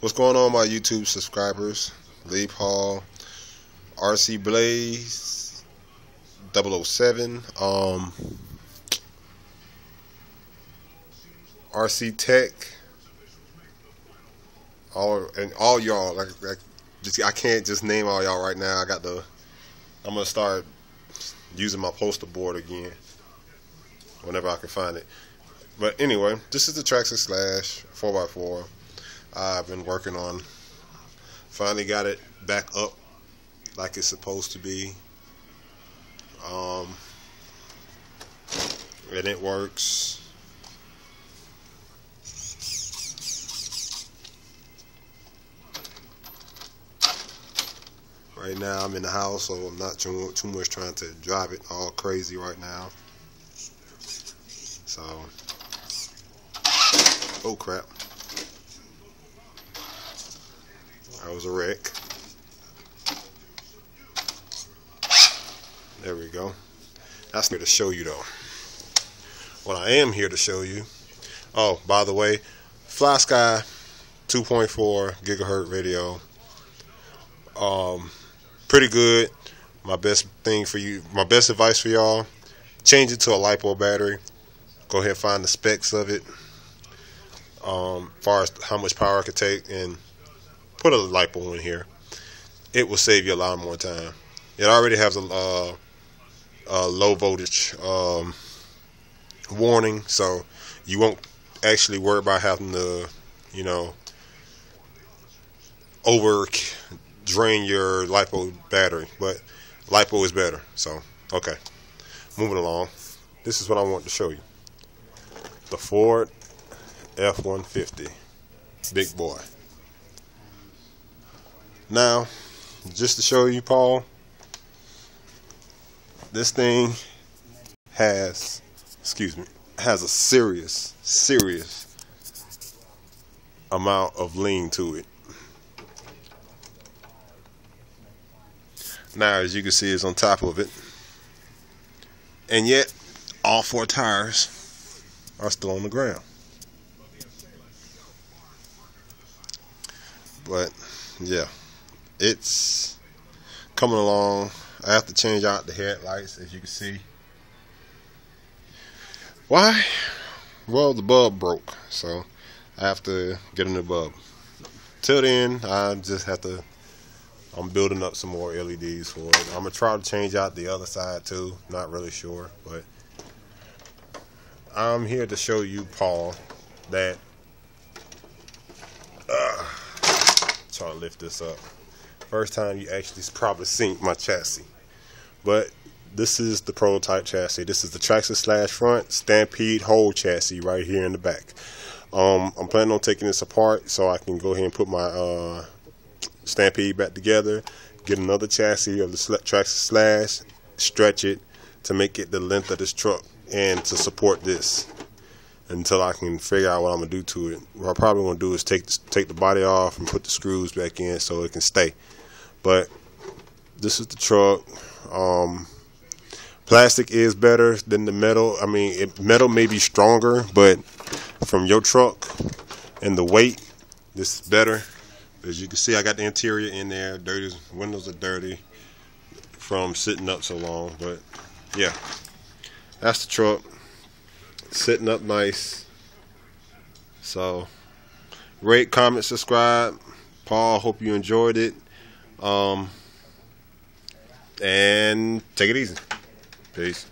What's going on, my YouTube subscribers? Lee Paul, RC Blaze, 007, um, RC Tech, all and all y'all. Like, like just, I can't just name all y'all right now. I got the. I'm gonna start using my poster board again whenever I can find it. But anyway, this is the Traxxas Slash 4x4. I've been working on. Finally got it back up like it's supposed to be. Um, and it works. Right now I'm in the house, so I'm not too, too much trying to drive it all crazy right now. So, oh crap. That was a wreck. There we go. That's here to show you though. What I am here to show you. Oh, by the way, FlySky 2.4 gigahertz radio. Um, pretty good. My best thing for you, my best advice for y'all: change it to a lipo battery. Go ahead find the specs of it. Um, far as how much power it could take, and put a lipo in here. It will save you a lot more time. It already has a, uh, a low voltage um, warning, so you won't actually worry about having to, you know, over drain your lipo battery. But lipo is better. So okay, moving along. This is what I want to show you. The Ford F-150, big boy. Now, just to show you, Paul, this thing has, excuse me, has a serious, serious amount of lean to it. Now, as you can see, it's on top of it. And yet, all four tires are still on the ground. But, yeah it's coming along. I have to change out the headlights, as you can see. Why? Well, the bulb broke, so I have to get a new bulb. Till then, I just have to. I'm building up some more LEDs for it. I'm gonna try to change out the other side too. Not really sure, but I'm here to show you, Paul, that. Uh, try to lift this up. First time you actually probably seen my chassis. But this is the prototype chassis. This is the Traxxas slash front Stampede whole chassis right here in the back. Um, I'm planning on taking this apart so I can go ahead and put my uh, Stampede back together, get another chassis of the Traxxas slash, stretch it to make it the length of this truck and to support this until I can figure out what I'm gonna do to it. What I'm probably gonna do is take take the body off and put the screws back in so it can stay. But this is the truck. Um, plastic is better than the metal. I mean, it, metal may be stronger, but from your truck and the weight, this is better. As you can see, I got the interior in there. Dirty windows are dirty from sitting up so long. But yeah, that's the truck. Sitting up nice. So, rate, comment, subscribe. Paul, hope you enjoyed it. Um, and take it easy. Peace.